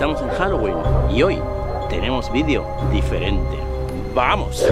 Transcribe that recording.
Estamos en Halloween y hoy tenemos vídeo diferente. ¡Vamos!